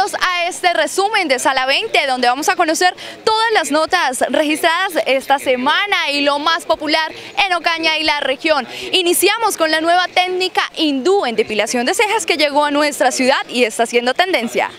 bienvenidos a este resumen de Sala 20, donde vamos a conocer todas las notas registradas esta semana y lo más popular en Ocaña y la región. Iniciamos con la nueva técnica hindú en depilación de cejas que llegó a nuestra ciudad y está haciendo tendencia.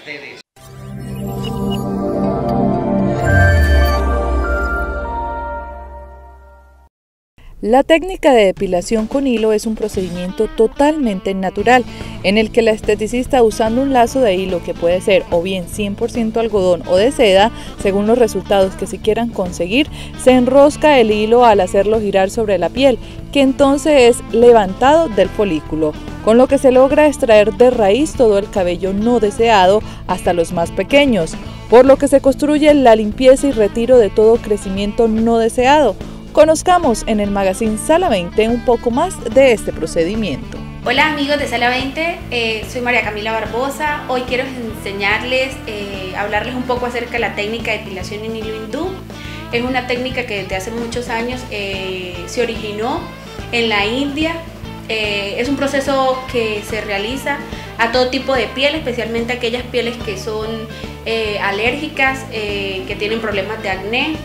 La técnica de depilación con hilo es un procedimiento totalmente natural en el que la esteticista usando un lazo de hilo que puede ser o bien 100% algodón o de seda, según los resultados que se quieran conseguir, se enrosca el hilo al hacerlo girar sobre la piel, que entonces es levantado del folículo, con lo que se logra extraer de raíz todo el cabello no deseado hasta los más pequeños, por lo que se construye la limpieza y retiro de todo crecimiento no deseado Conozcamos en el magazine Sala 20 un poco más de este procedimiento. Hola amigos de Sala 20, eh, soy María Camila Barbosa. Hoy quiero enseñarles, eh, hablarles un poco acerca de la técnica de depilación en hilo hindú. Es una técnica que desde hace muchos años eh, se originó en la India. es un proceso que se realiza a todo tipo de piel, especialmente aquellas pieles que son alérgicas, que tienen problemas de acné,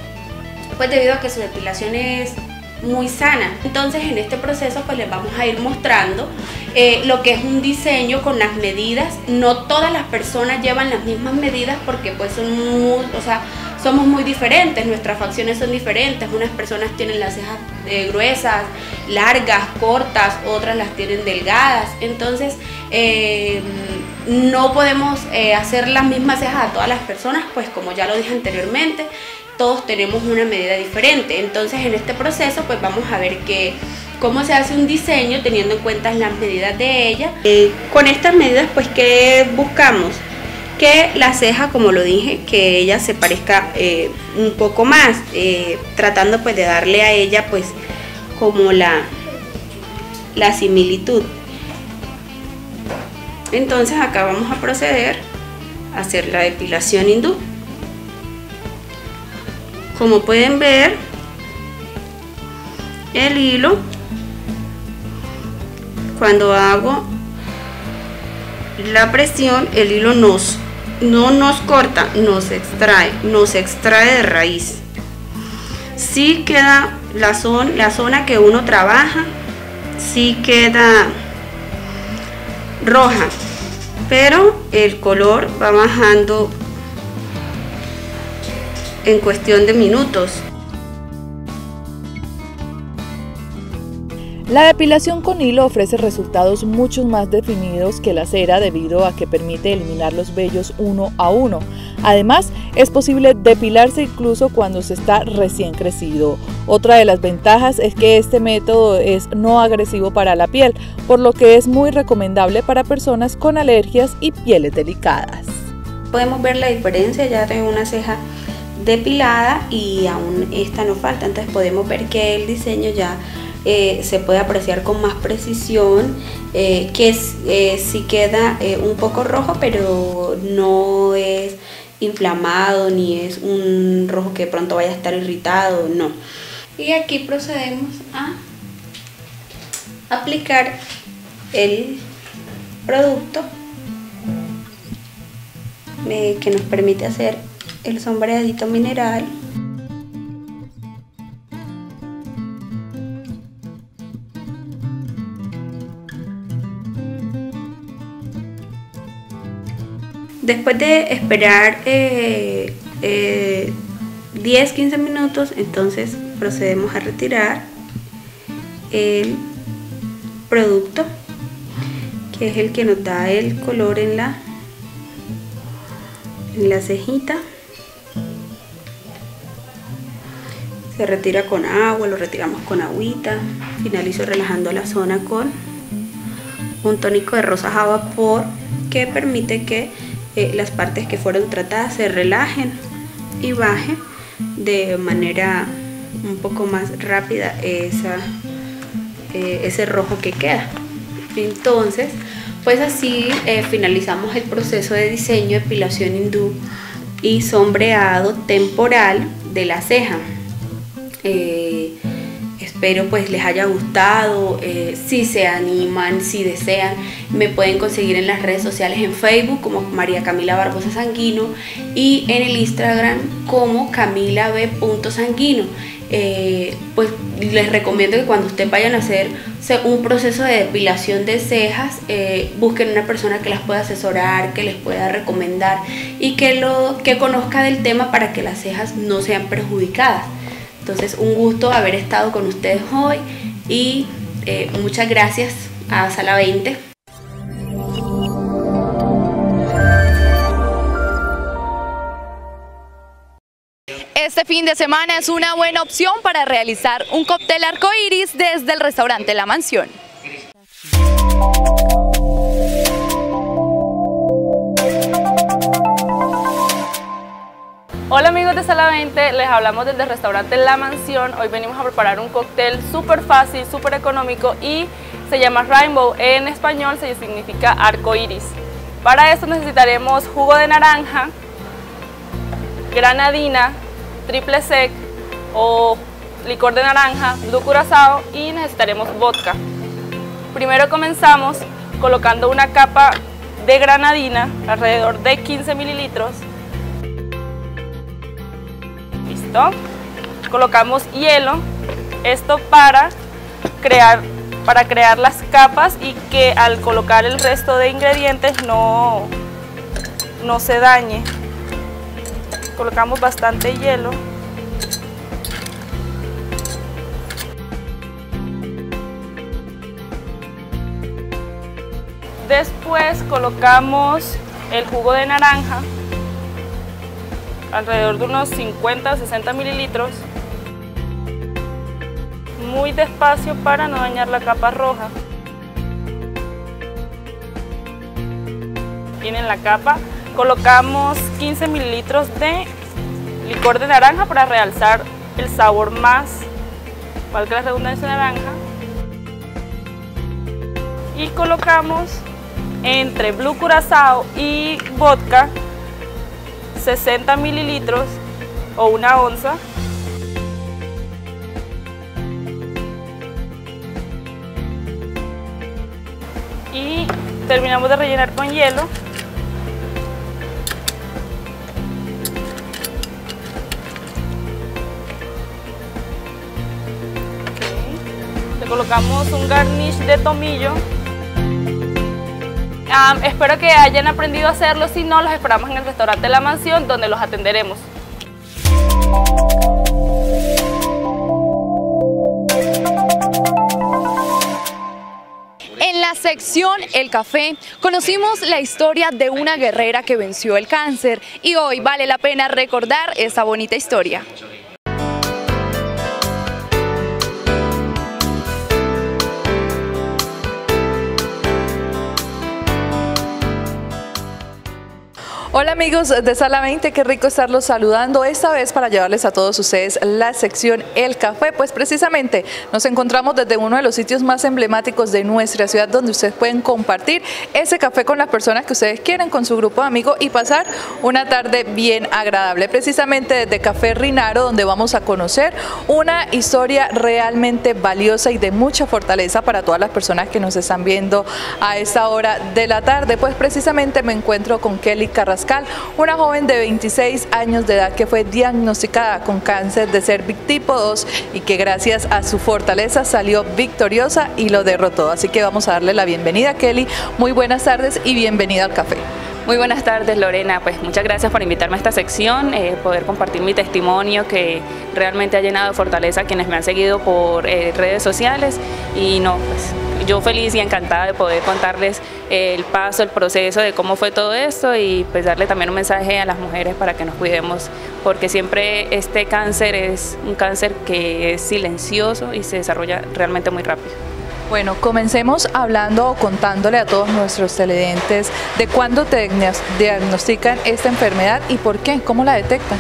pues debido a que su depilación es muy sana. Entonces en este proceso pues les vamos a ir mostrando eh, lo que es un diseño con las medidas. No todas las personas llevan las mismas medidas porque pues son muy, o sea, somos muy diferentes, nuestras facciones son diferentes. Unas personas tienen las cejas eh, gruesas, largas, cortas, otras las tienen delgadas. Entonces eh, no podemos hacer las mismas cejas a todas las personas, pues como ya lo dije anteriormente, todos tenemos una medida diferente. Entonces en este proceso pues vamos a ver que, cómo se hace un diseño teniendo en cuenta las medidas de ella. Eh, con estas medidas pues que buscamos que la ceja, como lo dije, que ella se parezca eh, un poco más, eh, tratando pues de darle a ella pues como la, la similitud. Entonces acá vamos a proceder a hacer la depilación hindú. Como pueden ver, el hilo, cuando hago la presión, el hilo nos, no nos corta, nos extrae, nos extrae de raíz. Si queda la zona, la zona que uno trabaja, si queda roja, pero el color va bajando en cuestión de minutos. La depilación con hilo ofrece resultados mucho más definidos que la cera debido a que permite eliminar los vellos uno a uno. Además, es posible depilarse incluso cuando se está recién crecido. Otra de las ventajas es que este método es no agresivo para la piel, por lo que es muy recomendable para personas con alergias y pieles delicadas. Podemos ver la diferencia, ya tengo una ceja depilada y aún esta no falta, entonces podemos ver que el diseño ya eh, se puede apreciar con más precisión, eh, que eh, si queda un poco rojo, pero no es inflamado ni es un rojo que pronto vaya a estar irritado, no. Y aquí procedemos a aplicar el producto que nos permite hacer el sombreadito mineral. Después de esperar 10-15 eh, eh, minutos, entonces procedemos a retirar el producto, que es el que nos da el color en la, en la cejita. Se retira con agua, lo retiramos con agüita, finalizo relajando la zona con un tónico de rosas a vapor que permite que eh, las partes que fueron tratadas se relajen y bajen de manera un poco más rápida eh, ese rojo que queda. Entonces, pues así eh, finalizamos el proceso de diseño, depilación hindú y sombreado temporal de la ceja. Eh, espero pues les haya gustado, eh, si se animan, si desean, me pueden conseguir en las redes sociales en Facebook como María Camila Barbosa Sanguino y en el Instagram como Camila B.sanguino. Eh, pues les recomiendo que cuando ustedes vayan a hacer un proceso de depilación de cejas, eh, busquen una persona que las pueda asesorar, que les pueda recomendar y que, lo, que conozca del tema para que las cejas no sean perjudicadas. Entonces, un gusto haber estado con ustedes hoy y eh, muchas gracias a Sala 20 Este fin de semana es una buena opción para realizar un cóctel arcoíris desde el restaurante La Mansión. Hola amigos de Sala 20, les hablamos desde el restaurante La Mansión. Hoy venimos a preparar un cóctel súper fácil, súper económico y se llama Rainbow. En español se significa arco iris. Para esto necesitaremos jugo de naranja, granadina, triple sec o licor de naranja, blue curazao y necesitaremos vodka. Primero comenzamos colocando una capa de granadina, alrededor de 15 mililitros. Colocamos hielo, esto para crear, para crear las capas y que al colocar el resto de ingredientes no, no se dañe. Colocamos bastante hielo. Después colocamos el jugo de naranja, alrededor de unos 50 o 60 mililitros, muy despacio para no dañar la capa roja. Tienen la capa Colocamos 15 mililitros de licor de naranja para realzar el sabor más, valga la redundancia naranja. Y colocamos entre blue curazao y vodka 60 mililitros o una onza. Y terminamos de rellenar con hielo. Colocamos un garnish de tomillo. Espero que hayan aprendido a hacerlo, si no, los esperamos en el restaurante La Mansión, donde los atenderemos. En la sección El Café conocimos la historia de una guerrera que venció el cáncer y hoy vale la pena recordar esa bonita historia. Hola amigos de Sala 20, qué rico estarlos saludando. Esta vez para llevarles a todos ustedes la sección El Café, pues precisamente nos encontramos desde uno de los sitios más emblemáticos de nuestra ciudad donde ustedes pueden compartir ese café con las personas que ustedes quieren, con su grupo de amigos y pasar una tarde bien agradable. Precisamente desde Café Rinaro donde vamos a conocer una historia realmente valiosa y de mucha fortaleza para todas las personas que nos están viendo a esta hora de la tarde, pues precisamente me encuentro con Kelly Carrasco una joven de 26 años de edad que fue diagnosticada con cáncer de cervix tipo 2 y que gracias a su fortaleza salió victoriosa y lo derrotó. Así que vamos a darle la bienvenida Kelly. Muy buenas tardes y bienvenida al café. Muy buenas tardes Lorena, pues muchas gracias por invitarme a esta sección, eh, poder compartir mi testimonio que realmente ha llenado de fortaleza a quienes me han seguido por eh, redes sociales y no, pues yo feliz y encantada de poder contarles el paso, el proceso de cómo fue todo esto y pues darle también un mensaje a las mujeres para que nos cuidemos porque siempre este cáncer es un cáncer que es silencioso y se desarrolla realmente muy rápido. Bueno, comencemos hablando o contándole a todos nuestros televidentes de cuándo te diagnostican esta enfermedad y por qué, cómo la detectan.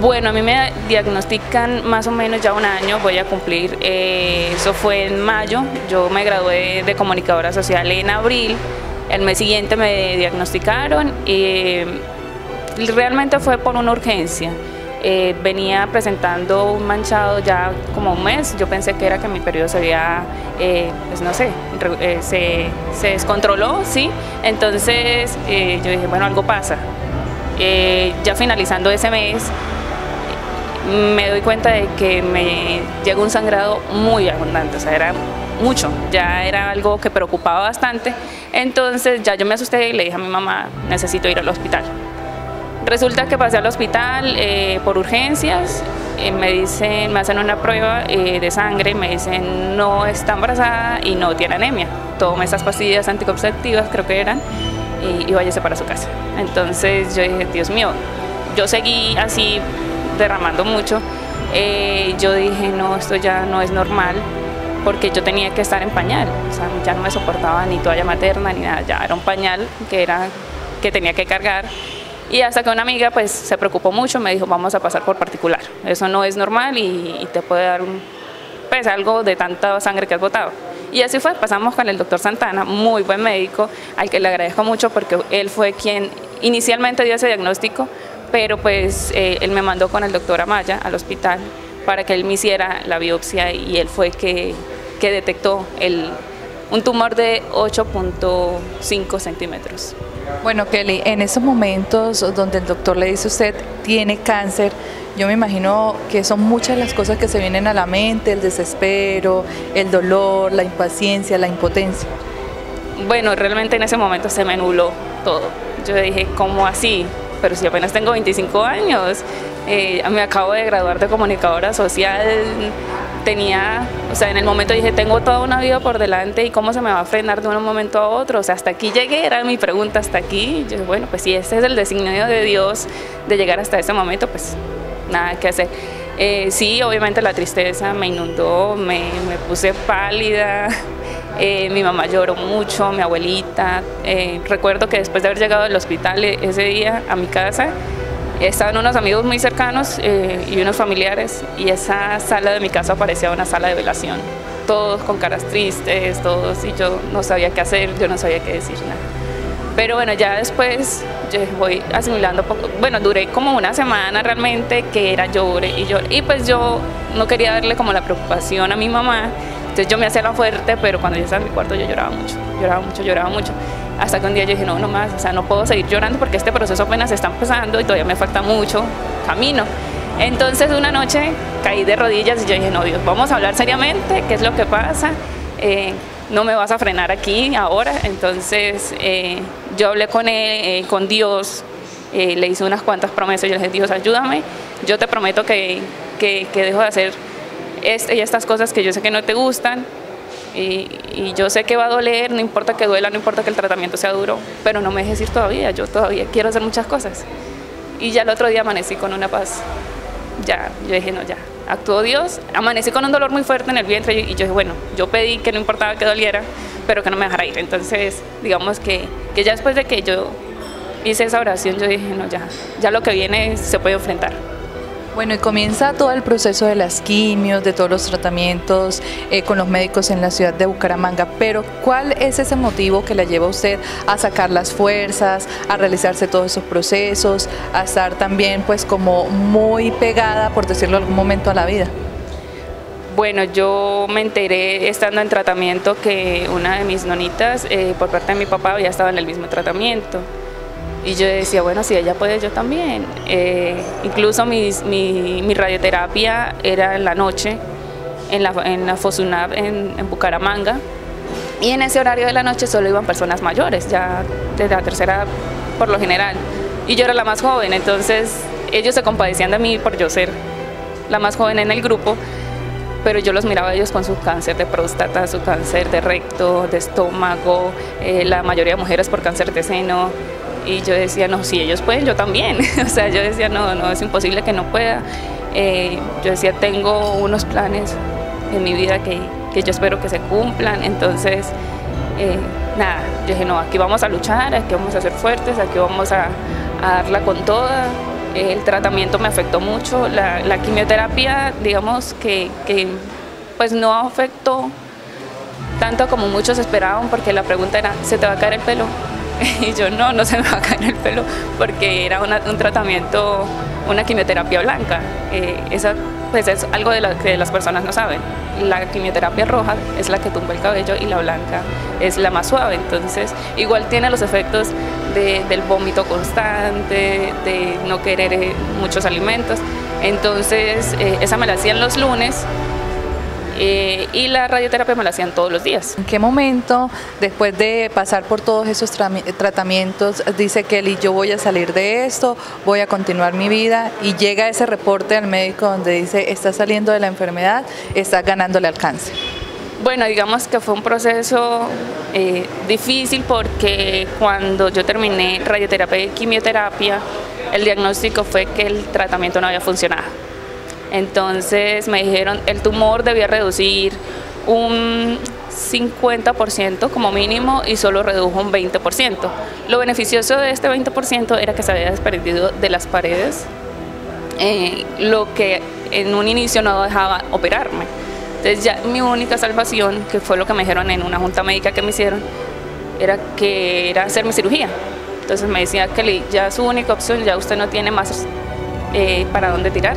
Bueno, a mí me diagnostican más o menos ya un año, voy a cumplir, eh, eso fue en mayo, yo me gradué de comunicadora social en abril, el mes siguiente me diagnosticaron y realmente fue por una urgencia. eh, venía presentando un manchado ya como un mes. Yo pensé que era que mi periodo se había, eh, pues no sé, se, se, descontroló, ¿sí? Entonces yo dije, bueno, algo pasa. ya finalizando ese mes, me doy cuenta de que me llegó un sangrado muy abundante, o sea, era mucho, ya era algo que preocupaba bastante, entonces ya yo me asusté y le dije a mi mamá, necesito ir al hospital. Resulta que pasé al hospital eh, por urgencias, eh, me dicen, me hacen una prueba eh, de sangre, me dicen no está embarazada y no tiene anemia, tome esas pastillas anticonceptivas, creo que eran, y, y váyase para su casa. Entonces yo dije, Dios mío, yo seguí así derramando mucho, yo dije, no, esto ya no es normal, porque yo tenía que estar en pañal, o sea, ya no me soportaba ni toalla materna ni nada, ya era un pañal que, era, que tenía que cargar. Y hasta que una amiga pues se preocupó mucho, me dijo, vamos a pasar por particular, eso no es normal y, te puede dar un, pues, algo de tanta sangre que has botado. Y así fue, pasamos con el doctor Santana, muy buen médico, al que le agradezco mucho porque él fue quien inicialmente dio ese diagnóstico, pero pues eh, él me mandó con el doctor Amaya al hospital para que él me hiciera la biopsia y él fue que que detectó el, un tumor de 8.5 centímetros. Bueno, Kelly, en esos momentos donde el doctor le dice a usted tiene cáncer, yo me imagino que son muchas las cosas que se vienen a la mente, el desespero, el dolor, la impaciencia, la impotencia. Bueno, realmente en ese momento se me nubló todo. Yo dije, ¿cómo así? Pero si apenas tengo 25 años, eh, me acabo de graduar de comunicadora social, tenía, o sea, en el momento dije, tengo toda una vida por delante y cómo se me va a frenar de un momento a otro, o sea, hasta aquí llegué, era mi pregunta, hasta aquí, yo, bueno, pues si este es el designio de Dios de llegar hasta ese momento, pues nada que hacer. Eh, sí, obviamente la tristeza me inundó, me, me puse pálida, eh, mi mamá lloró mucho, mi abuelita. Eh, recuerdo que después de haber llegado al hospital ese día a mi casa, Estaban unos amigos muy cercanos eh, y unos familiares y esa sala de mi casa parecía una sala de velación. Todos con caras tristes, todos y yo no sabía qué hacer, yo no sabía qué decir nada. Pero bueno, ya después yo voy asimilando poco. Bueno, duré como una semana realmente que era llore y llore. Y pues yo no quería darle como la preocupación a mi mamá. Entonces yo me hacía la fuerte, pero cuando yo estaba en mi cuarto yo lloraba mucho, lloraba mucho, lloraba mucho. Hasta que un día yo dije, no, no más, o sea, no puedo seguir llorando porque este proceso apenas está empezando y todavía me falta mucho camino. Entonces una noche caí de rodillas y yo dije, no, Dios, vamos a hablar seriamente, ¿qué es lo que pasa? Eh, no me vas a frenar aquí ahora. Entonces eh, yo hablé con él, eh, con Dios, le hice unas cuantas promesas, yo le dije, Dios, ayúdame, yo te prometo que, que, que dejo de hacer este y estas cosas que yo sé que no te gustan, y, yo sé que va a doler, no importa que duela, no importa que el tratamiento sea duro, pero no me dejes ir todavía, yo todavía quiero hacer muchas cosas. Y ya el otro día amanecí con una paz. Ya, yo dije, no, ya, actuó Dios. Amanecí con un dolor muy fuerte en el vientre y yo dije, bueno, yo pedí que no importaba que doliera, pero que no me dejara ir. Entonces, digamos que, que ya después de que yo hice esa oración, yo dije, no, ya, ya lo que viene se puede enfrentar. Bueno, y comienza todo el proceso de las quimios, de todos los tratamientos eh, con los médicos en la ciudad de Bucaramanga, pero ¿cuál es ese motivo que la lleva a usted a sacar las fuerzas, a realizarse todos esos procesos, a estar también pues como muy pegada, por decirlo en algún momento, a la vida? Bueno, yo me enteré estando en tratamiento que una de mis nonitas, eh, por parte de mi papá, había estado en el mismo tratamiento. Y yo decía, bueno, si ella puede, yo también. Eh, incluso mi, mi, radioterapia era en la noche, en la, en la FOSUNAB en, en, Bucaramanga. Y en ese horario de la noche solo iban personas mayores, ya desde la tercera por lo general. Y yo era la más joven, entonces ellos se compadecían de mí por yo ser la más joven en el grupo, pero yo los miraba a ellos con su cáncer de próstata, su cáncer de recto, de estómago, eh, la mayoría de mujeres por cáncer de seno, y yo decía, no, si ellos pueden, yo también. o sea, yo decía, no, no, es imposible que no pueda. Eh, yo decía, tengo unos planes en mi vida que, que yo espero que se cumplan. Entonces, eh, nada, yo dije, no, aquí vamos a luchar, aquí vamos a ser fuertes, aquí vamos a, a darla con toda. El tratamiento me afectó mucho, la, la quimioterapia, digamos que, que pues no afectó tanto como muchos esperaban, porque la pregunta era, ¿se te va a caer el pelo? Y yo no, no se me va a caer el pelo porque era un tratamiento, una quimioterapia blanca. Eh, esa pues es algo de lo que las personas no saben. La quimioterapia roja es la que tumba el cabello y la blanca es la más suave. Entonces, igual tiene los efectos del vómito constante, de no querer eh, muchos alimentos. Entonces, eh, esa me la hacían los lunes eh, y la radioterapia me la hacían todos los días. ¿En qué momento, después de pasar por todos esos tratamientos, dice Kelly, yo voy a salir de esto, voy a continuar mi vida y llega ese reporte al médico donde dice, está saliendo de la enfermedad, está ganándole al cáncer? Bueno, digamos que fue un proceso eh, difícil porque cuando yo terminé radioterapia y quimioterapia, el diagnóstico fue que el tratamiento no había funcionado entonces me dijeron el tumor debía reducir un 50% como mínimo y solo redujo un 20%. Lo beneficioso de este 20% era que se había desprendido de las paredes, eh, lo que en un inicio no dejaba operarme. Entonces ya mi única salvación, que fue lo que me dijeron en una junta médica que me hicieron, era que era hacer mi cirugía. Entonces me decía que ya su única opción, ya usted no tiene más eh, para dónde tirar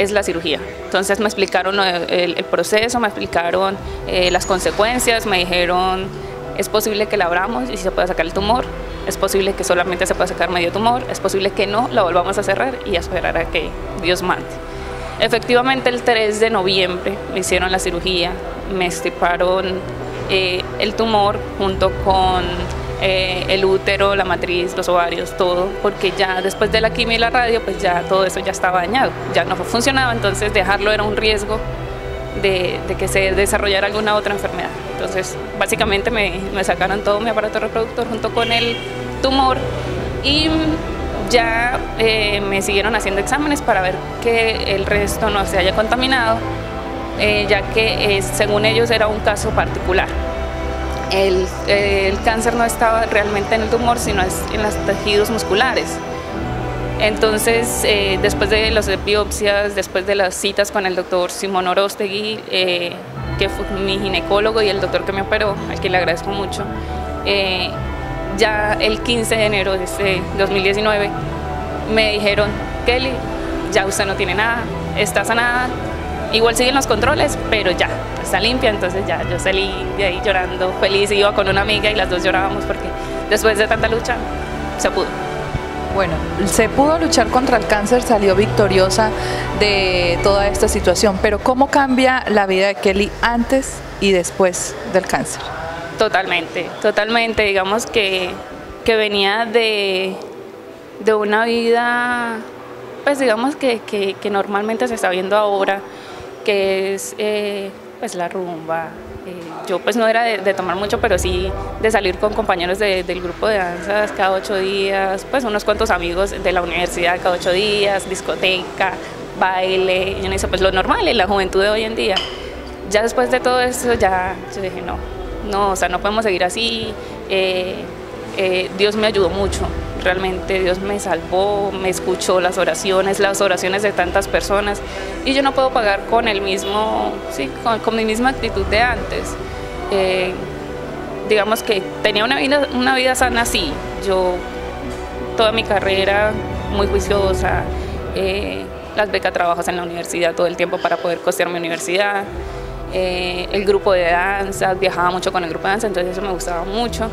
es la cirugía. Entonces me explicaron el, proceso, me explicaron eh, las consecuencias, me dijeron es posible que la abramos y se pueda sacar el tumor, es posible que solamente se pueda sacar medio tumor, es posible que no, la volvamos a cerrar y a esperar a que Dios mande. Efectivamente el 3 de noviembre me hicieron la cirugía, me extirparon eh, el tumor junto con eh, el útero, la matriz, los ovarios, todo, porque ya después de la quimio y la radio, pues ya todo eso ya estaba dañado, ya no funcionaba, entonces dejarlo era un riesgo de, que se desarrollara alguna otra enfermedad. Entonces, básicamente me, sacaron todo mi aparato reproductor junto con el tumor y ya eh, me siguieron haciendo exámenes para ver que el resto no se haya contaminado, eh, ya que según ellos era un caso particular el, cáncer no estaba realmente en el tumor, sino en los tejidos musculares. Entonces, eh, después de las biopsias, después de las citas con el doctor Simón Orostegui, eh, que fue mi ginecólogo y el doctor que me operó, al que le agradezco mucho, eh, ya el 15 de enero de este 2019 me dijeron, Kelly, ya usted no tiene nada, está sanada, igual siguen los controles, pero ya, está limpia, entonces ya yo salí de ahí llorando, feliz, iba con una amiga y las dos llorábamos porque después de tanta lucha se pudo. Bueno, se pudo luchar contra el cáncer, salió victoriosa de toda esta situación, pero ¿cómo cambia la vida de Kelly antes y después del cáncer? Totalmente, totalmente, digamos que, que venía de, de una vida, pues digamos que, que, que normalmente se está viendo ahora, que es eh, pues la rumba. Eh, yo pues no era de, tomar mucho, pero sí de salir con compañeros del grupo de danzas cada ocho días, pues unos cuantos amigos de la universidad cada ocho días, discoteca, baile, yo no hice pues lo normal en la juventud de hoy en día. Ya después de todo eso ya yo dije no, no, o sea, no podemos seguir así. Eh, Dios me ayudó mucho, realmente Dios me salvó, me escuchó las oraciones, las oraciones de tantas personas y yo no puedo pagar con el mismo, sí, con, mi misma actitud de antes. Eh, digamos que tenía una vida, una vida sana, sí, yo toda mi carrera muy juiciosa, eh, las becas trabajos en la universidad todo el tiempo para poder costear mi universidad, eh, el grupo de danza, viajaba mucho con el grupo de danza, entonces eso me gustaba mucho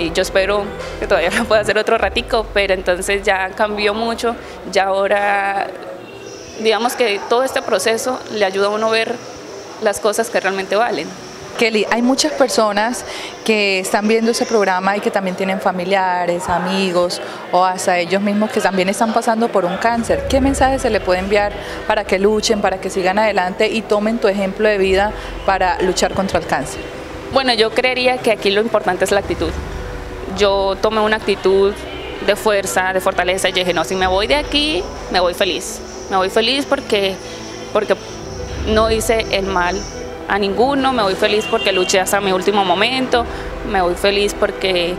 y yo espero que todavía lo pueda hacer otro ratico, pero entonces ya cambió mucho, ya ahora digamos que todo este proceso le ayuda a uno a ver las cosas que realmente valen. Kelly, hay muchas personas que están viendo ese programa y que también tienen familiares, amigos o hasta ellos mismos que también están pasando por un cáncer. ¿Qué mensaje se le puede enviar para que luchen, para que sigan adelante y tomen tu ejemplo de vida para luchar contra el cáncer? Bueno, yo creería que aquí lo importante es la actitud yo tomé una actitud de fuerza, de fortaleza y dije, no, si me voy de aquí, me voy feliz. Me voy feliz porque, porque no hice el mal a ninguno, me voy feliz porque luché hasta mi último momento, me voy feliz porque,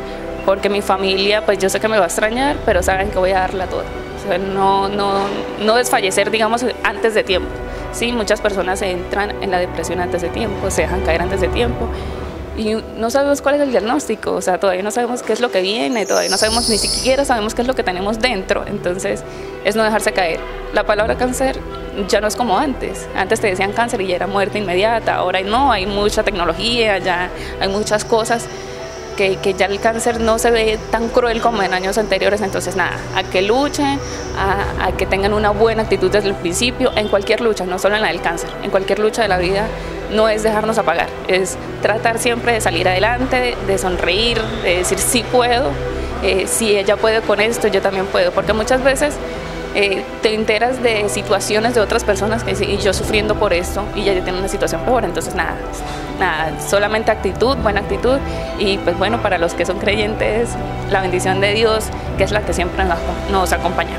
porque mi familia, pues yo sé que me va a extrañar, pero saben que voy a darla toda. no, no, no desfallecer, digamos, antes de tiempo. Sí, muchas personas entran en la depresión antes de tiempo, se dejan caer antes de tiempo y no sabemos cuál es el diagnóstico, o sea, todavía no sabemos qué es lo que viene, todavía no sabemos ni siquiera sabemos qué es lo que tenemos dentro, entonces es no dejarse caer. La palabra cáncer ya no es como antes, antes te decían cáncer y ya era muerte inmediata, ahora no, hay mucha tecnología, ya hay muchas cosas que, que, ya el cáncer no se ve tan cruel como en años anteriores, entonces nada, a que luchen, a, a, que tengan una buena actitud desde el principio, en cualquier lucha, no solo en la del cáncer, en cualquier lucha de la vida, no es dejarnos apagar, es tratar siempre de salir adelante, de sonreír, de decir sí puedo, eh, si ella puede con esto, yo también puedo, porque muchas veces eh, te enteras de situaciones de otras personas que dicen, y yo sufriendo por esto, y ya tiene una situación peor, entonces nada, nada, solamente actitud, buena actitud, y pues bueno, para los que son creyentes, la bendición de Dios, que es la que siempre nos acompaña.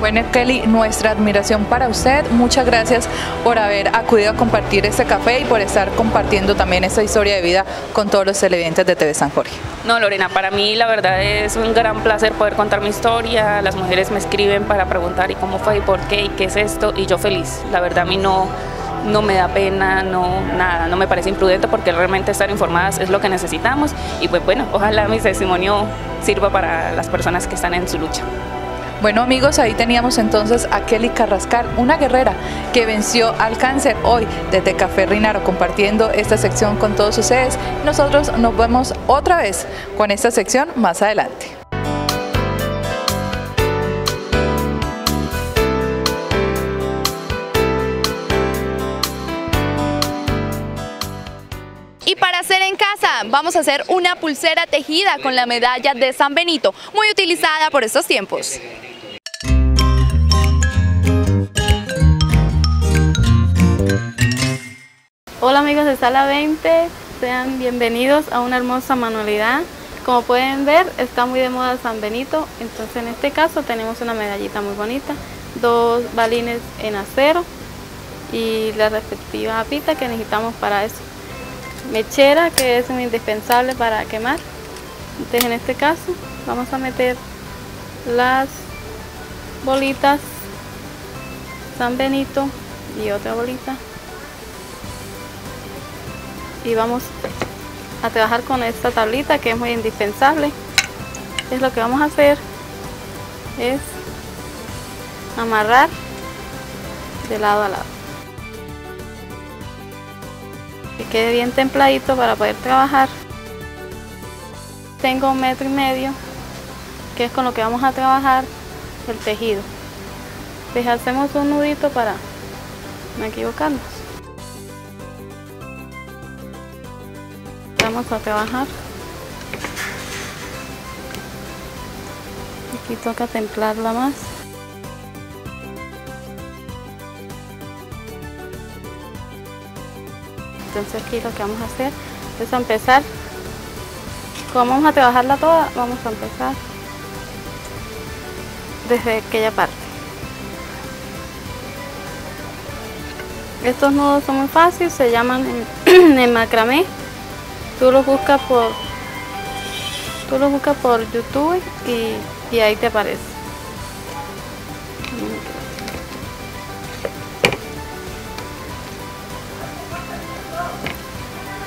Bueno, Kelly, nuestra admiración para usted. Muchas gracias por haber acudido a compartir este café y por estar compartiendo también esta historia de vida con todos los televidentes de TV San Jorge. No, Lorena, para mí la verdad es un gran placer poder contar mi historia. Las mujeres me escriben para preguntar y cómo fue y por qué y qué es esto y yo feliz. La verdad a mí no no me da pena, no nada, no me parece imprudente porque realmente estar informadas es lo que necesitamos y pues bueno, ojalá mi testimonio sirva para las personas que están en su lucha. Bueno amigos, ahí teníamos entonces a Kelly Carrascal, una guerrera que venció al cáncer hoy desde Café Rinaro compartiendo esta sección con todos ustedes. Nosotros nos vemos otra vez con esta sección más adelante. Y para hacer en casa, vamos a hacer una pulsera tejida con la medalla de San Benito, muy utilizada por estos tiempos. Hola amigos de Sala 20, sean bienvenidos a una hermosa manualidad. Como pueden ver, está muy de moda San Benito, entonces en este caso tenemos una medallita muy bonita, dos balines en acero y la respectiva pita que necesitamos para eso. Mechera, que es un indispensable para quemar. Entonces en este caso vamos a meter las bolitas San Benito y otra bolita y vamos a trabajar con esta tablita que es muy indispensable. Es lo que vamos a hacer es amarrar de lado a lado. Que quede bien templadito para poder trabajar. Tengo un metro y medio que es con lo que vamos a trabajar el tejido. Pues hacemos un nudito para no equivocarnos vamos a trabajar. Aquí toca templarla más. Entonces aquí lo que vamos a hacer es empezar. Como vamos a trabajarla toda vamos a empezar desde aquella parte. Estos nudos son muy fáciles se llaman en macramé tú lo buscas por tú lo buscas por youtube y, y ahí te aparece.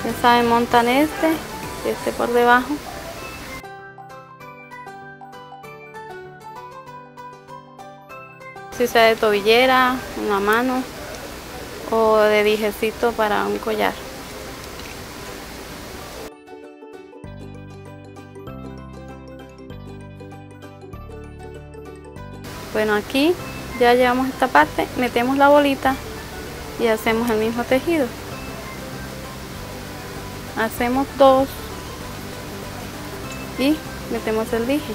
Ya saben montan este este por debajo. Si sea de tobillera una mano o de dijecito para un collar Bueno, aquí ya llevamos esta parte, metemos la bolita y hacemos el mismo tejido. Hacemos dos y metemos el dije.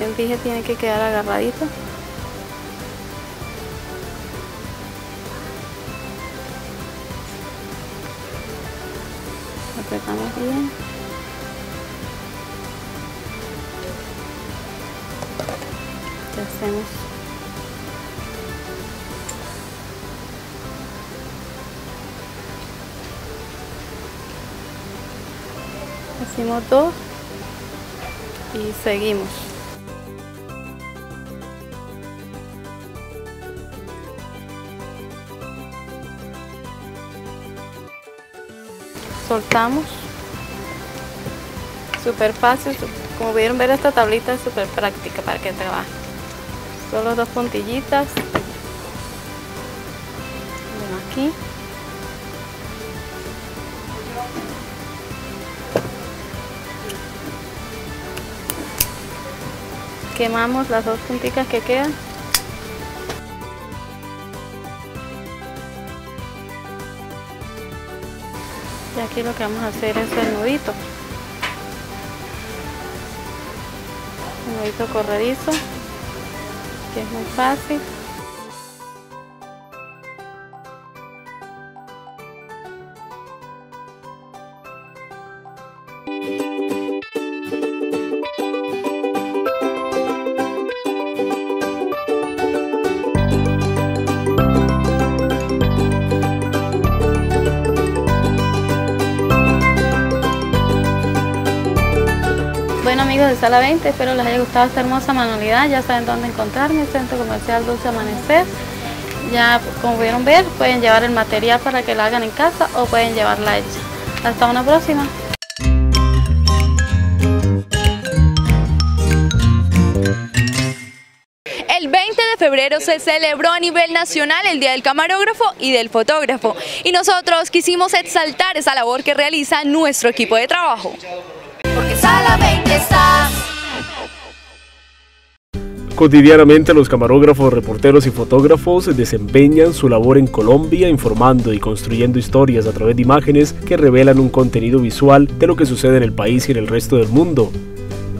El dije tiene que quedar agarradito. Apretamos bien. Hacemos dos y seguimos soltamos. Súper fácil, como pudieron ver esta tablita es súper práctica para que trabaje. Solo dos puntillitas. Bueno, aquí. Quemamos las dos puntitas que quedan. Y aquí lo que vamos a hacer es el nudito. Un nudito corredizo, que es muy fácil. Sala 20, espero les haya gustado esta hermosa manualidad. Ya saben dónde encontrarme, Centro Comercial Dulce Amanecer. Ya como pudieron ver, pueden llevar el material para que la hagan en casa o pueden llevarla hecha. Hasta una próxima. El 20 de febrero se celebró a nivel nacional el Día del Camarógrafo y del Fotógrafo y nosotros quisimos exaltar esa labor que realiza nuestro equipo de trabajo. Cotidianamente los camarógrafos, reporteros y fotógrafos desempeñan su labor en Colombia informando y construyendo historias a través de imágenes que revelan un contenido visual de lo que sucede en el país y en el resto del mundo.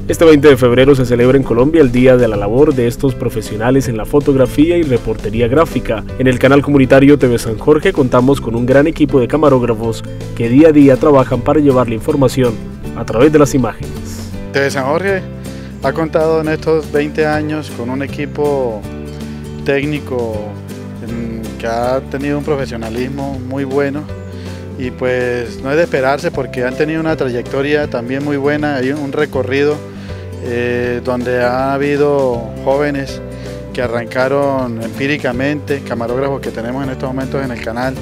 Este 20 de febrero se celebra en Colombia el Día de la Labor de estos profesionales en la fotografía y reportería gráfica. En el canal comunitario TV San Jorge contamos con un gran equipo de camarógrafos que día a día trabajan para llevar la información a través de las imágenes. TV San Jorge ha contado en estos 20 años con un equipo técnico que ha tenido un profesionalismo muy bueno. Y pues no es de esperarse porque han tenido una trayectoria también muy buena, hay un recorrido eh, donde ha habido jóvenes que arrancaron empíricamente, camarógrafos que tenemos en estos momentos en el canal,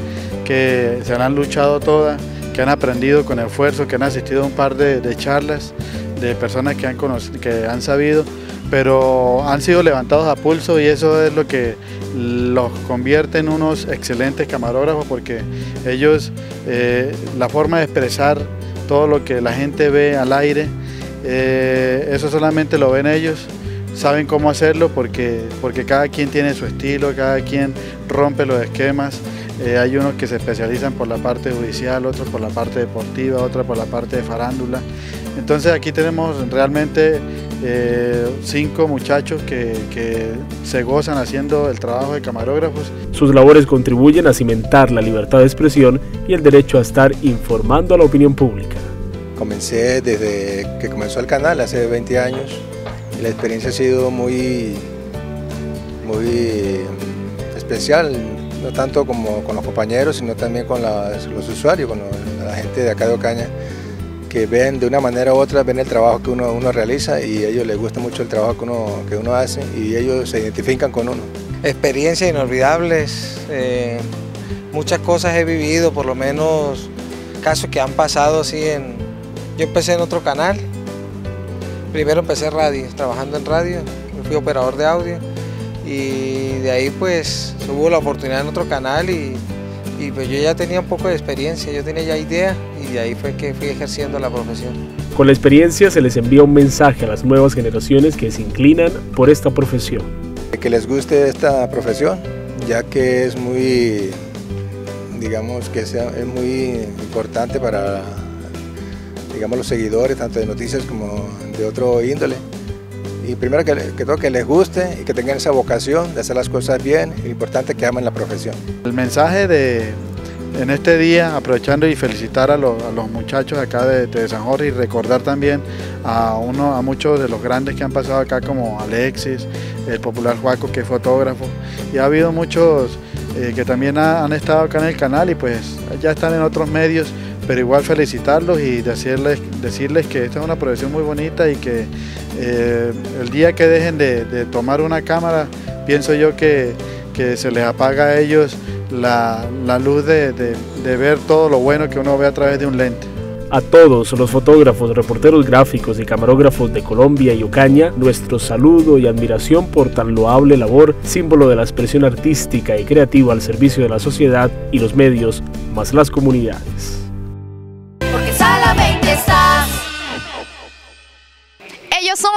que se han luchado todas, que han aprendido con esfuerzo, que han asistido a un par de charlas de personas que han, conoc- que han sabido, pero han sido levantados a pulso y eso es lo que los convierte en unos excelentes camarógrafos porque ellos, eh, la forma de expresar todo lo que la gente ve al aire, eh, eso solamente lo ven ellos, saben cómo hacerlo porque, porque cada quien tiene su estilo, cada quien rompe los esquemas. Eh, hay unos que se especializan por la parte judicial, otros por la parte deportiva, otros por la parte de farándula. Entonces aquí tenemos realmente eh, cinco muchachos que, que se gozan haciendo el trabajo de camarógrafos. Sus labores contribuyen a cimentar la libertad de expresión y el derecho a estar informando a la opinión pública. Comencé desde que comenzó el canal hace 20 años y la experiencia ha sido muy, muy especial, no tanto como con los compañeros, sino también con los usuarios, con la gente de acá de Ocaña, que ven de una manera u otra, ven el trabajo que uno, uno realiza y a ellos les gusta mucho el trabajo que uno, que uno hace y ellos se identifican con uno. experiencias inolvidables, eh, muchas cosas he vivido, por lo menos casos que han pasado así en... Yo empecé en otro canal, primero empecé radio, trabajando en radio, fui operador de audio y de ahí pues hubo la oportunidad en otro canal y, y pues yo ya tenía un poco de experiencia, yo tenía ya idea y de ahí fue que fui ejerciendo la profesión. Con la experiencia se les envía un mensaje a las nuevas generaciones que se inclinan por esta profesión. que les guste esta profesión, ya que es muy, digamos que sea, es muy importante para, digamos, los seguidores, tanto de noticias como de otro índole. Y primero que, todo que les guste y que tengan esa vocación de hacer las cosas bien, y lo importante que amen la profesión. El mensaje de en este día, aprovechando y felicitar a los, muchachos acá de, San Jorge y recordar también a uno, a muchos de los grandes que han pasado acá como Alexis, el popular Juaco que es fotógrafo, y ha habido muchos eh, que también ha- han estado acá en el canal y pues ya están en otros medios, pero igual felicitarlos y decirles, decirles que esta es una profesión muy bonita y que eh, el día que dejen de, tomar una cámara, pienso yo que, que se les apaga a ellos la, la luz de, de, de ver todo lo bueno que uno ve a través de un lente. A todos los fotógrafos, reporteros gráficos y camarógrafos de Colombia y Ocaña, nuestro saludo y admiración por tan loable labor, símbolo de la expresión artística y creativa al servicio de la sociedad y los medios, más las comunidades.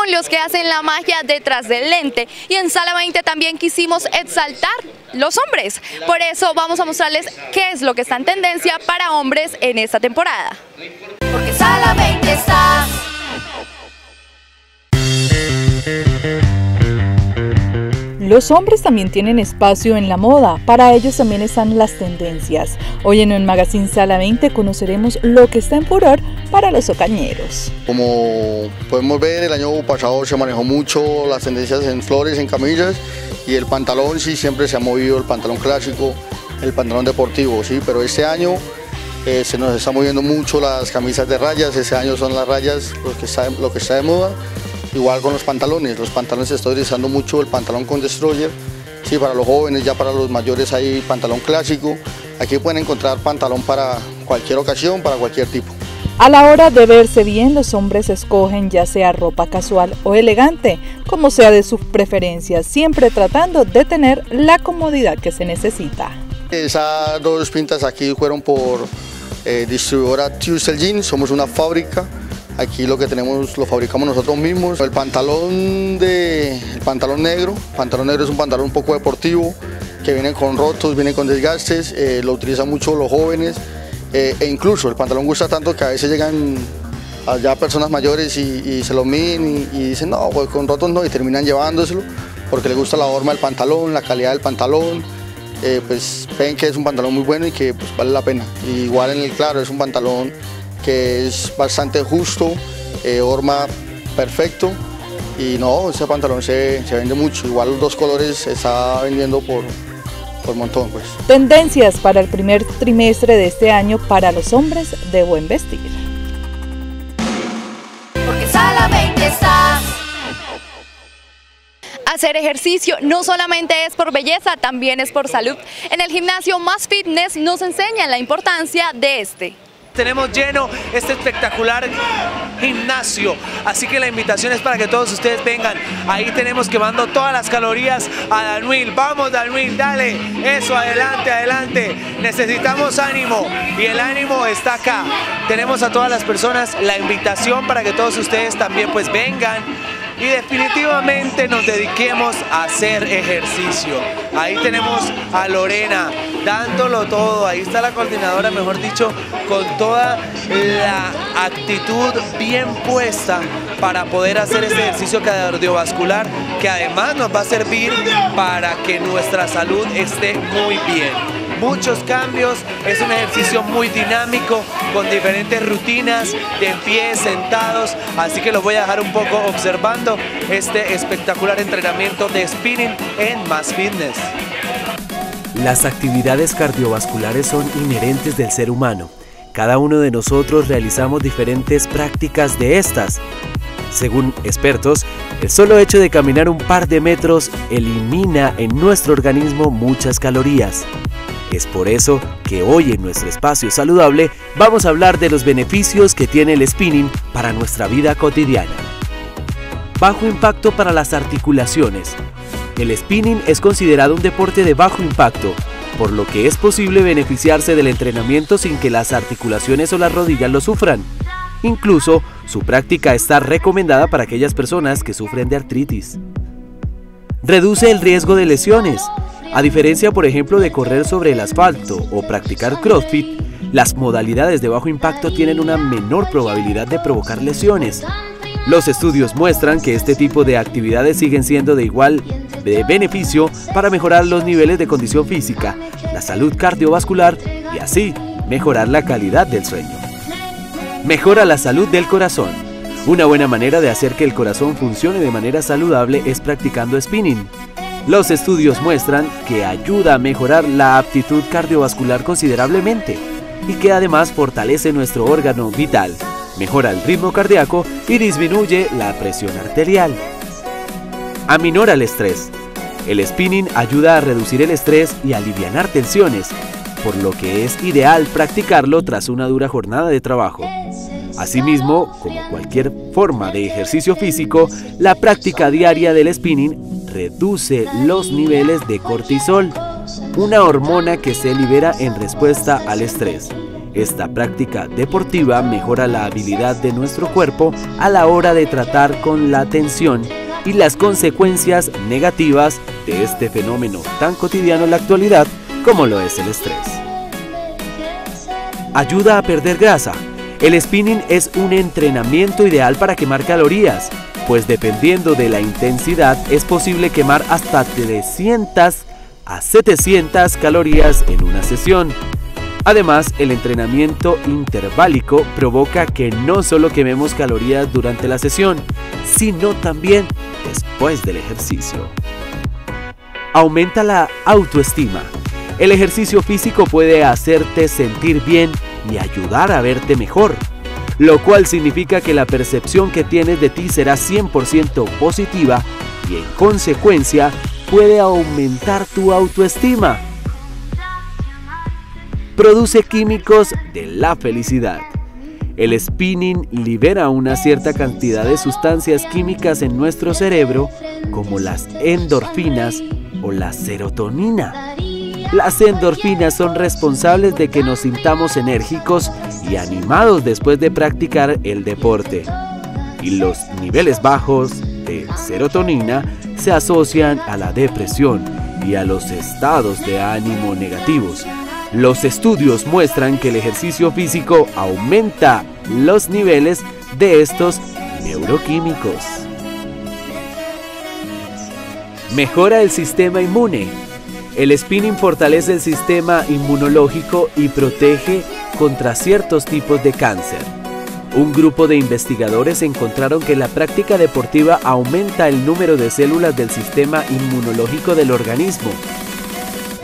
Los que hacen la magia detrás del lente y en Sala 20 también quisimos exaltar los hombres. Por eso vamos a mostrarles qué es lo que está en tendencia para hombres en esta temporada. Porque Sala 20 está. Los hombres también tienen espacio en la moda, para ellos también están las tendencias. Hoy en el Magazine Sala 20 conoceremos lo que está en furor para los ocañeros. Como podemos ver, el año pasado se manejó mucho las tendencias en flores, en camillas y el pantalón sí siempre se ha movido, el pantalón clásico, el pantalón deportivo, sí, pero este año eh, se nos está moviendo mucho las camisas de rayas, este año son las rayas lo que está, lo que está de moda. Igual con los pantalones, los pantalones se está utilizando mucho el pantalón con destroyer, sí, para los jóvenes, ya para los mayores hay pantalón clásico. Aquí pueden encontrar pantalón para cualquier ocasión, para cualquier tipo. A la hora de verse bien, los hombres escogen ya sea ropa casual o elegante, como sea de sus preferencias, siempre tratando de tener la comodidad que se necesita. Esas dos pintas aquí fueron por eh, distribuidora Tuesday Jeans, somos una fábrica. Aquí lo que tenemos lo fabricamos nosotros mismos. El pantalón, de, el pantalón negro, pantalón negro es un pantalón un poco deportivo, que viene con rotos, viene con desgastes, eh, lo utilizan mucho los jóvenes eh, e incluso el pantalón gusta tanto que a veces llegan allá personas mayores y, se lo miden y, dicen no, pues con rotos no y terminan llevándoselo porque les gusta la forma del pantalón, la calidad del pantalón, eh, pues ven que es un pantalón muy bueno y que pues, vale la pena. Igual en el claro es un pantalón que es bastante justo, eh, horma perfecto y no, ese pantalón se, se, vende mucho, igual los dos colores se está vendiendo por, por montón. Pues. Tendencias para el primer trimestre de este año para los hombres de buen vestir. Porque Sala 20 está. Hacer ejercicio no solamente es por belleza, también es por salud. En el gimnasio Más Fitness nos enseñan la importancia de este. Tenemos lleno este espectacular gimnasio, así que la invitación es para que todos ustedes vengan. Ahí tenemos quemando todas las calorías a Danuil. Vamos Danuil, dale, eso, adelante, adelante. Necesitamos ánimo y el ánimo está acá. Tenemos a todas las personas la invitación para que todos ustedes también pues vengan y definitivamente nos dediquemos a hacer ejercicio. Ahí tenemos a Lorena dándolo todo, ahí está la coordinadora, mejor dicho, con toda la actitud bien puesta para poder hacer este ejercicio cardiovascular que además nos va a servir para que nuestra salud esté muy bien muchos cambios, es un ejercicio muy dinámico con diferentes rutinas de pie, sentados, así que los voy a dejar un poco observando este espectacular entrenamiento de spinning en Más Fitness. Las actividades cardiovasculares son inherentes del ser humano. Cada uno de nosotros realizamos diferentes prácticas de estas. Según expertos, el solo hecho de caminar un par de metros elimina en nuestro organismo muchas calorías. Es por eso que hoy en nuestro espacio saludable vamos a hablar de los beneficios que tiene el spinning para nuestra vida cotidiana. Bajo impacto para las articulaciones. El spinning es considerado un deporte de bajo impacto, por lo que es posible beneficiarse del entrenamiento sin que las articulaciones o las rodillas lo sufran. Incluso, su práctica está recomendada para aquellas personas que sufren de artritis. Reduce el riesgo de lesiones. A diferencia, por ejemplo, de correr sobre el asfalto o practicar CrossFit, las modalidades de bajo impacto tienen una menor probabilidad de provocar lesiones. Los estudios muestran que este tipo de actividades siguen siendo de igual de beneficio para mejorar los niveles de condición física, la salud cardiovascular y así mejorar la calidad del sueño. Mejora la salud del corazón. Una buena manera de hacer que el corazón funcione de manera saludable es practicando spinning. Los estudios muestran que ayuda a mejorar la aptitud cardiovascular considerablemente y que además fortalece nuestro órgano vital, mejora el ritmo cardíaco y disminuye la presión arterial. Aminora el estrés. El spinning ayuda a reducir el estrés y aliviar tensiones, por lo que es ideal practicarlo tras una dura jornada de trabajo. Asimismo, como cualquier forma de ejercicio físico, la práctica diaria del spinning reduce los niveles de cortisol, una hormona que se libera en respuesta al estrés. Esta práctica deportiva mejora la habilidad de nuestro cuerpo a la hora de tratar con la tensión y las consecuencias negativas de este fenómeno tan cotidiano en la actualidad como lo es el estrés. Ayuda a perder grasa. El spinning es un entrenamiento ideal para quemar calorías, pues dependiendo de la intensidad es posible quemar hasta 300 a 700 calorías en una sesión. Además, el entrenamiento interválico provoca que no solo quememos calorías durante la sesión, sino también después del ejercicio. Aumenta la autoestima. El ejercicio físico puede hacerte sentir bien y ayudar a verte mejor, lo cual significa que la percepción que tienes de ti será 100% positiva y en consecuencia puede aumentar tu autoestima produce químicos de la felicidad. El spinning libera una cierta cantidad de sustancias químicas en nuestro cerebro, como las endorfinas o la serotonina. Las endorfinas son responsables de que nos sintamos enérgicos y animados después de practicar el deporte. Y los niveles bajos de serotonina se asocian a la depresión y a los estados de ánimo negativos. Los estudios muestran que el ejercicio físico aumenta los niveles de estos neuroquímicos. Mejora el sistema inmune. El spinning fortalece el sistema inmunológico y protege contra ciertos tipos de cáncer. Un grupo de investigadores encontraron que la práctica deportiva aumenta el número de células del sistema inmunológico del organismo,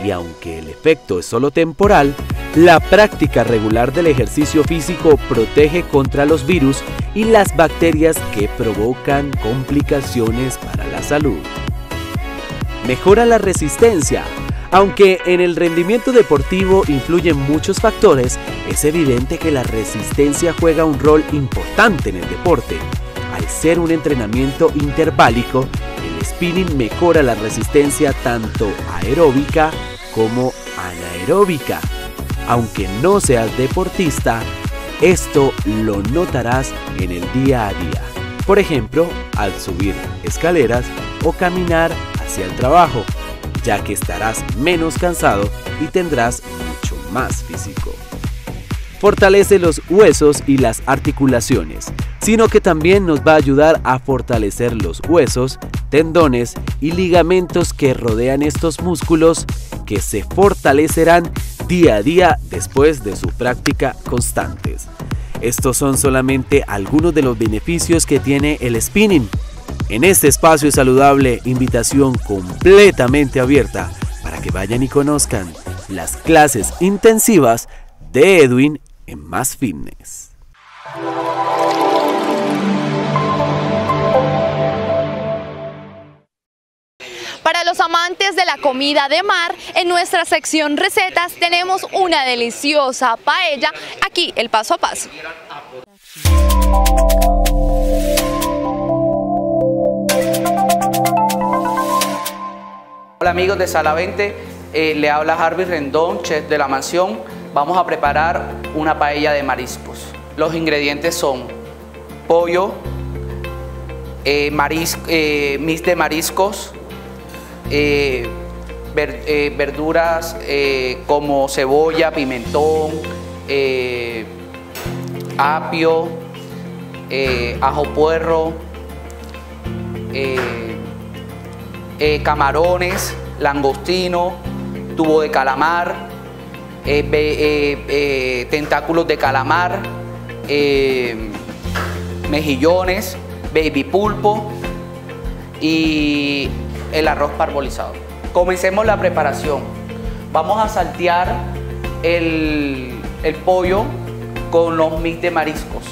y aunque el efecto es solo temporal, la práctica regular del ejercicio físico protege contra los virus y las bacterias que provocan complicaciones para la salud. Mejora la resistencia. Aunque en el rendimiento deportivo influyen muchos factores, es evidente que la resistencia juega un rol importante en el deporte. Al ser un entrenamiento interválico, el spinning mejora la resistencia tanto aeróbica como anaeróbica. Aunque no seas deportista, esto lo notarás en el día a día. Por ejemplo, al subir escaleras o caminar hacia el trabajo, ya que estarás menos cansado y tendrás mucho más físico. Fortalece los huesos y las articulaciones, sino que también nos va a ayudar a fortalecer los huesos, tendones y ligamentos que rodean estos músculos que se fortalecerán día a día después de su práctica constantes. Estos son solamente algunos de los beneficios que tiene el spinning. En este espacio saludable, invitación completamente abierta para que vayan y conozcan las clases intensivas de Edwin en Más Fitness. Para los amantes de la comida de mar, en nuestra sección recetas tenemos una deliciosa paella, aquí el paso a paso. Amigos de Sala 20, eh, le habla Harvey Rendón, chef de la mansión. Vamos a preparar una paella de mariscos. Los ingredientes son pollo, eh, eh, mis de mariscos, eh, eh, verduras eh, como cebolla, pimentón, apio, ajo puerro, camarones, langostino, tubo de calamar, tentáculos de calamar, mejillones, baby pulpo y el arroz parbolizado. Comencemos la preparación. Vamos a saltear el, pollo con los mix de mariscos.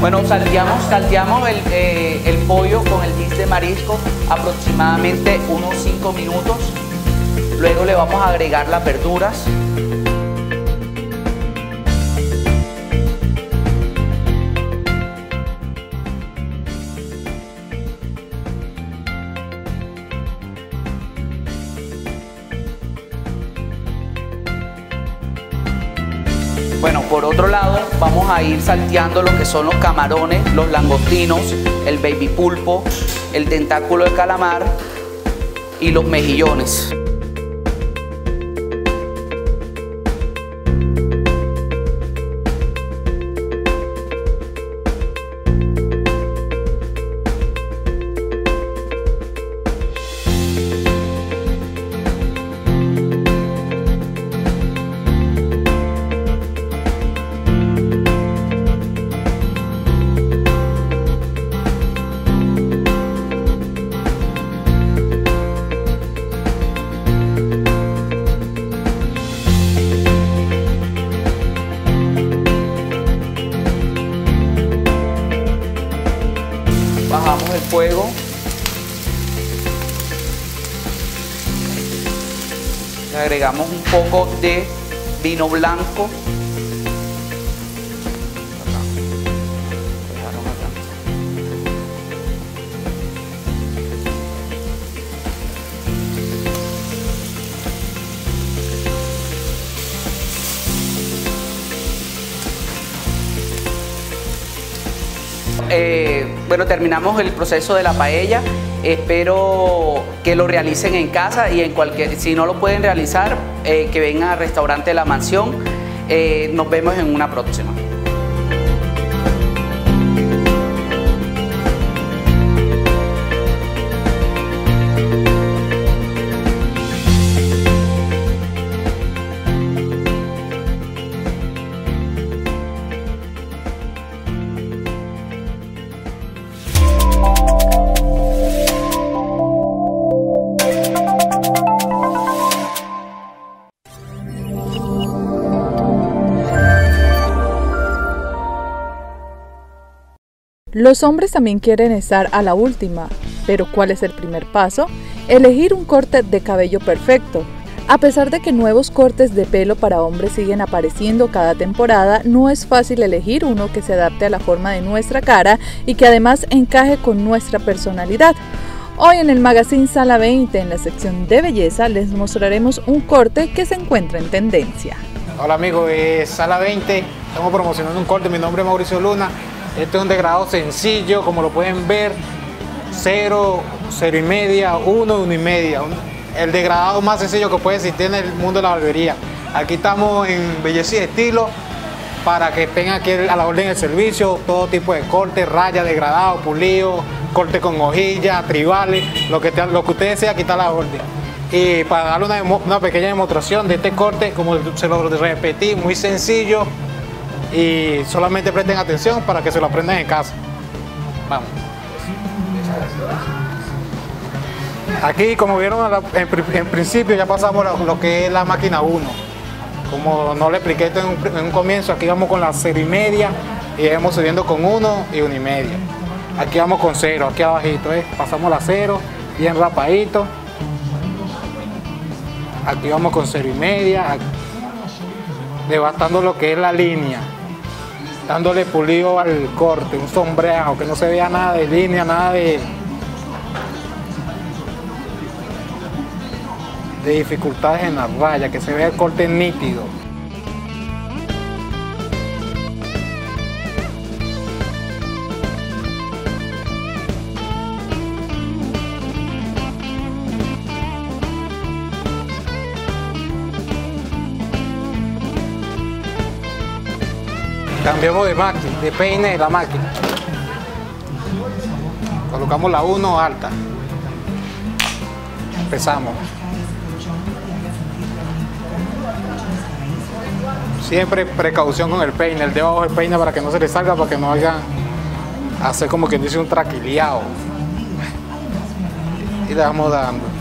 Bueno, salteamos, salteamos el, eh, el pollo con el bis de marisco aproximadamente unos 5 minutos. Luego le vamos a agregar las verduras. Por otro lado, vamos a ir salteando lo que son los camarones, los langostinos, el baby pulpo, el tentáculo de calamar y los mejillones. Agregamos un poco de vino blanco. Eh, bueno, terminamos el proceso de la paella. Espero que lo realicen en casa y en cualquier, si no lo pueden realizar, eh, que vengan al restaurante de la mansión. Eh, nos vemos en una próxima. Los hombres también quieren estar a la última, pero ¿cuál es el primer paso? Elegir un corte de cabello perfecto. A pesar de que nuevos cortes de pelo para hombres siguen apareciendo cada temporada, no es fácil elegir uno que se adapte a la forma de nuestra cara y que además encaje con nuestra personalidad. Hoy en el magazine Sala 20, en la sección de belleza, les mostraremos un corte que se encuentra en tendencia. Hola amigos, es Sala 20, estamos promocionando un corte, mi nombre es Mauricio Luna, este es un degradado sencillo, como lo pueden ver, 0, 0 y media, 1, 1 y media, el degradado más sencillo que puede existir en el mundo de la barbería. Aquí estamos en Belleza y Estilo para que estén aquí a la orden del servicio, todo tipo de corte, raya, degradado, pulido, corte con hojilla, tribales, lo que, te, lo que usted desea, aquí está la orden. Y para darle una, una pequeña demostración de este corte, como se lo repetí, muy sencillo, y solamente presten atención para que se lo aprendan en casa. Vamos. Aquí, como vieron en, principio, ya pasamos lo, que es la máquina 1. Como no le expliqué esto en un, en un, comienzo, aquí vamos con la 0 y media y vamos subiendo con 1 y 1 y media. Aquí vamos con 0, aquí abajito, ¿eh? pasamos la 0, bien rapadito. Aquí vamos con 0 y media, devastando lo que es la línea dándole pulido al corte, un sombreado, que no se vea nada de línea, nada de, de dificultades en la raya, que se vea el corte nítido. Cambiamos de máquina, de peine de la máquina. Colocamos la 1 alta. Empezamos. Siempre precaución con el peine, el dedo abajo del peine para que no se le salga, para que no a hacer como quien dice un traquileado. Y le vamos dando.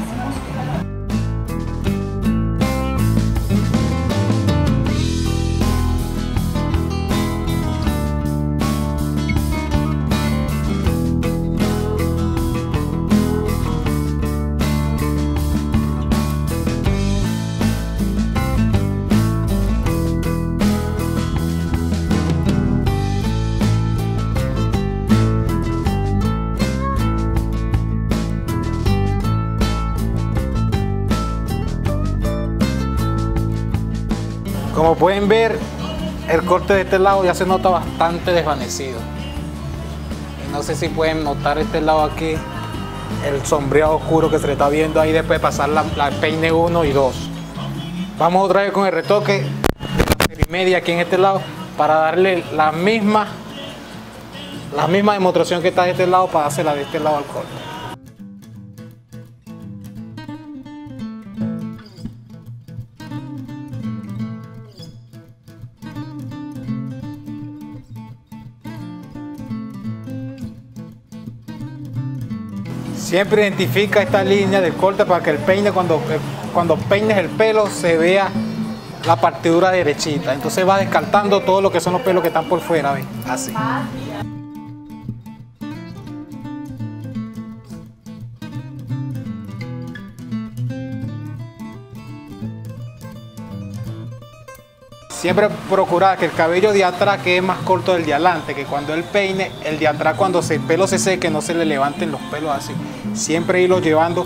Como pueden ver, el corte de este lado ya se nota bastante desvanecido. Y no sé si pueden notar este lado aquí, el sombreado oscuro que se le está viendo ahí después de pasar la, peine 1 y 2. Vamos otra vez con el retoque y media aquí en este lado para darle la misma la misma demostración que está de este lado para dársela de este lado al corte. Siempre identifica esta línea del corte para que el peine cuando, eh, cuando peines el pelo se vea la partidura derechita. Entonces va descartando todo lo que son los pelos que están por fuera, ¿ven? Así. Siempre procurar que el cabello de atrás quede más corto del de adelante, que cuando él peine, el de atrás cuando el pelo se seque no se le levanten los pelos así. Siempre irlo llevando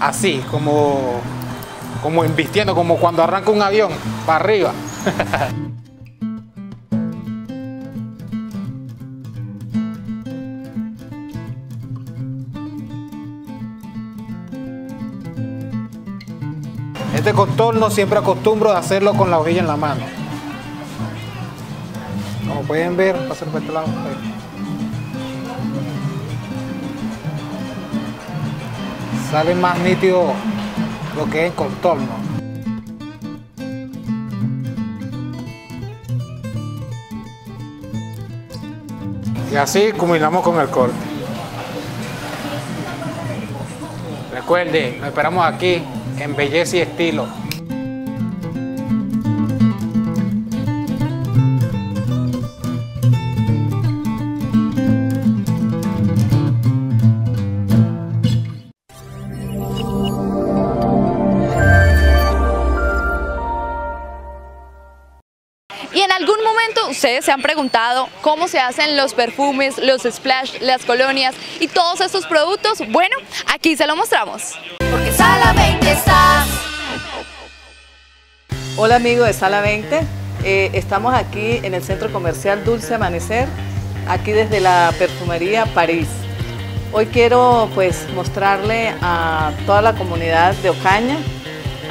así, como, como embistiendo, como cuando arranca un avión, para arriba. Este contorno siempre acostumbro a hacerlo con la hojilla en la mano. Como pueden ver, pasar por este lado. Sale más nítido lo que es el contorno. Y así culminamos con el corte. Recuerde, nos esperamos aquí en belleza y estilo. Ustedes se han preguntado cómo se hacen los perfumes, los splash, las colonias y todos estos productos. Bueno, aquí se lo mostramos. Porque Sala 20 está. Hola amigos de Sala 20, Eh, estamos aquí en el centro comercial Dulce Amanecer, aquí desde la perfumería París. Hoy quiero pues mostrarle a toda la comunidad de Ocaña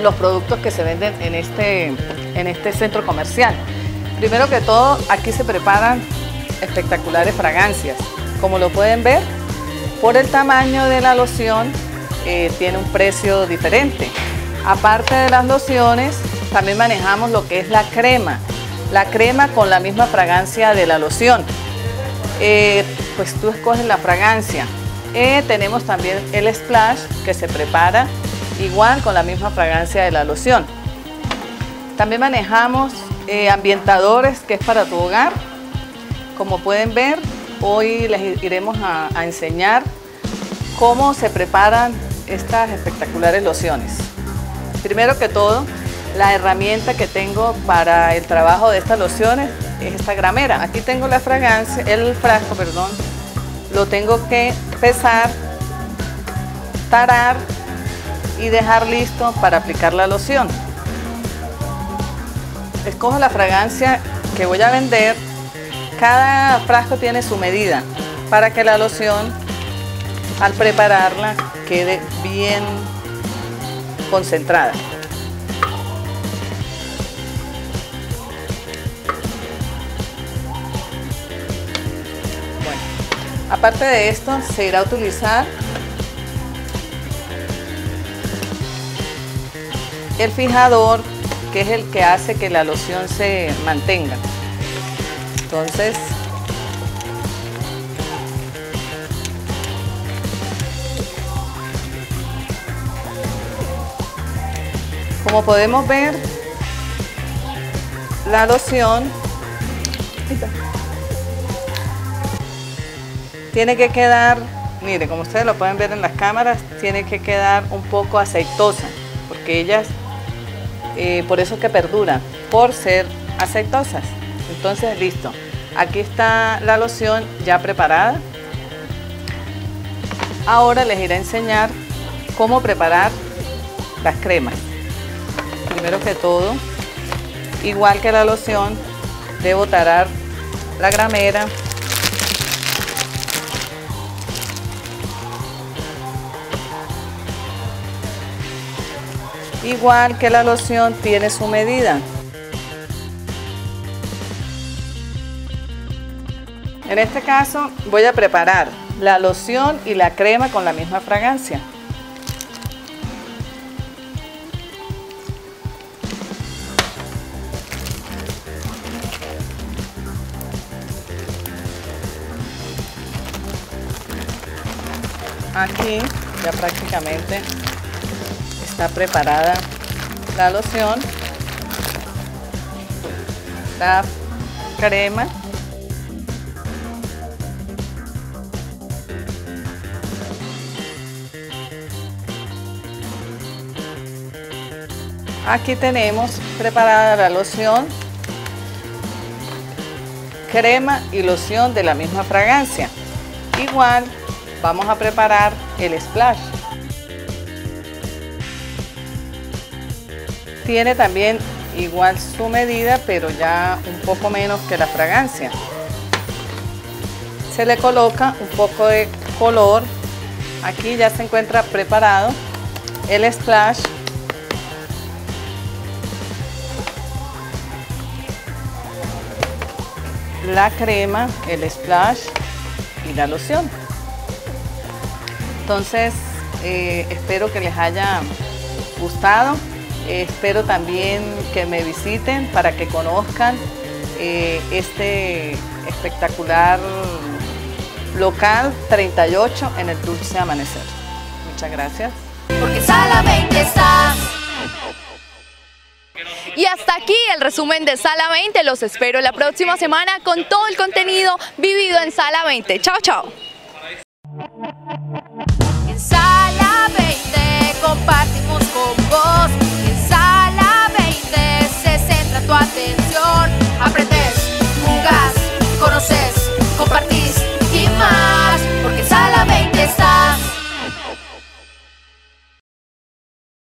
los productos que se venden en este, en este centro comercial. Primero que todo, aquí se preparan espectaculares fragancias. Como lo pueden ver, por el tamaño de la loción, eh, tiene un precio diferente. Aparte de las lociones, también manejamos lo que es la crema. La crema con la misma fragancia de la loción. Eh, pues tú escoges la fragancia. Eh, tenemos también el splash que se prepara igual con la misma fragancia de la loción. También manejamos eh, ambientadores que es para tu hogar. Como pueden ver, hoy les iremos a, a enseñar cómo se preparan estas espectaculares lociones. Primero que todo, la herramienta que tengo para el trabajo de estas lociones es esta gramera. Aquí tengo la fragancia, el frasco, perdón. Lo tengo que pesar, tarar y dejar listo para aplicar la loción. Escojo la fragancia que voy a vender. Cada frasco tiene su medida para que la loción al prepararla quede bien concentrada. Aparte de esto se irá a utilizar el fijador que es el que hace que la loción se mantenga. Entonces, como podemos ver, la loción tiene que quedar, mire, como ustedes lo pueden ver en las cámaras, tiene que quedar un poco aceitosa, porque ellas eh, por eso es que perduran, por ser aceitosas. Entonces, listo. Aquí está la loción ya preparada. Ahora les iré a enseñar cómo preparar las cremas. Primero que todo, Igual que la loción, debo tarar la gramera. Igual que la loción tiene su medida. En este caso voy a preparar la loción y la crema con la misma fragancia. Aquí ya prácticamente está preparada la loción, la crema Aquí tenemos preparada la loción, crema y loción de la misma fragancia. Igual vamos a preparar el splash. Tiene también igual su medida, pero ya un poco menos que la fragancia. Se le coloca un poco de color. Aquí ya se encuentra preparado el splash la crema, el splash y la loción. Entonces, eh, espero que les haya gustado. Espero también que me visiten para que conozcan eh, este espectacular local 38 en el Dulce Amanecer. Muchas gracias. Porque 20 estás. Y hasta aquí el resumen de Sala 20. Los espero la próxima semana con todo el contenido vivido en Sala 20. Chao, chao. atención. Aprendes, jugás, conoces, compartes.